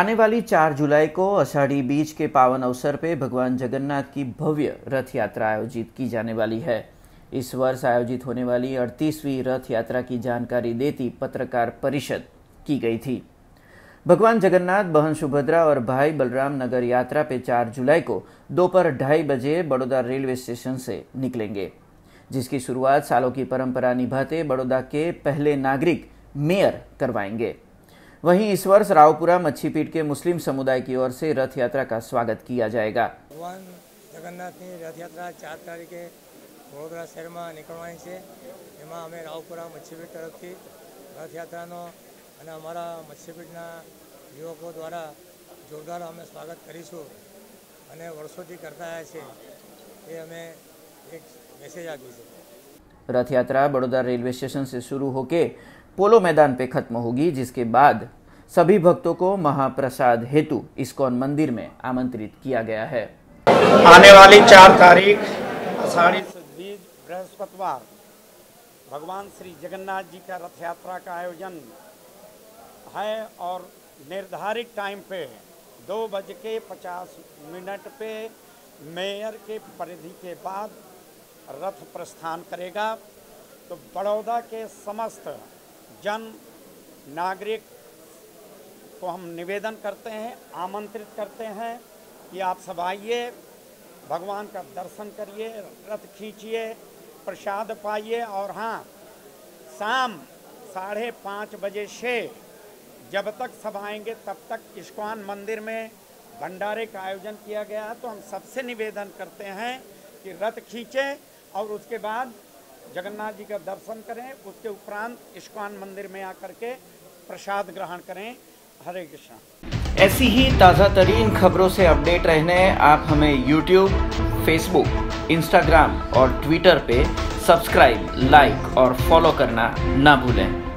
आने वाली 4 जुलाई को अषाढ़ी बीच के पावन अवसर पे भगवान जगन्नाथ की भव्य रथ यात्रा आयोजित की जाने वाली है। इस वर्ष आयोजित होने वाली 38वीं रथ यात्रा की जानकारी देती पत्रकार परिषद की गई थी। भगवान जगन्नाथ, बहन सुभद्रा और भाई बलराम नगर यात्रा पे 4 जुलाई को दोपहर ढाई बजे बड़ौदा रेलवे स्टेशन से निकलेंगे, जिसकी शुरुआत सालों की परंपरा निभाते बड़ौदा के पहले नागरिक मेयर करवाएँगे। वहीं इस वर्ष रावपुरा मच्छीपीठ के मुस्लिम समुदाय की ओर से रथ यात्रा का स्वागत किया जाएगा ભગવાન જગન્નાથની રથયાત્રા ચાર તારીખે વડોદરા શહેરમાં નીકળવાની છે એમાં અમે રાવપુરા મત્સ્યપીઠ તરફથી રથયાત્રાનો અને અમારા મત્સ્યપીઠના યુવકો દ્વારા જોરદાર અમે સ્વાગત કરીશું અને વર્ષોથી કરતા આવ્યા છે એ અમે એક મેસેજ આપ્યું છે रथ यात्रा बड़ौदा रेलवे स्टेशन से शुरू होकर पोलो मैदान पे खत्म होगी, जिसके बाद सभी भक्तों को महाप्रसाद हेतु इस्कॉन मंदिर में आमंत्रित किया गया है। आने वाली चार तारीख आषाढ़ी बृहस्पतिवार, भगवान श्री जगन्नाथ जी का रथ यात्रा का आयोजन है और निर्धारित टाइम पे दो बज के पचास मिनट पे मेयर के परिधि के बाद रथ प्रस्थान करेगा। तो बड़ौदा के समस्त जन नागरिक को हम निवेदन करते हैं, आमंत्रित करते हैं कि आप सब आइए, भगवान का दर्शन करिए, रथ खींचिए, प्रसाद पाइए और हाँ शाम साढ़े पाँच बजे से जब तक सब आएँगे तब तक इस्कॉन मंदिर में भंडारे का आयोजन किया गया तो हम सबसे निवेदन करते हैं कि रथ खींचें और उसके बाद जगन्नाथ जी का दर्शन करें उसके उपरांत इस्कॉन मंदिर में आकर के प्रसाद ग्रहण करें। हरे कृष्ण। ऐसी ही ताज़ा तरीन खबरों से अपडेट रहने आप हमें YouTube, Facebook, Instagram और Twitter पे सब्सक्राइब लाइक और फॉलो करना ना भूलें।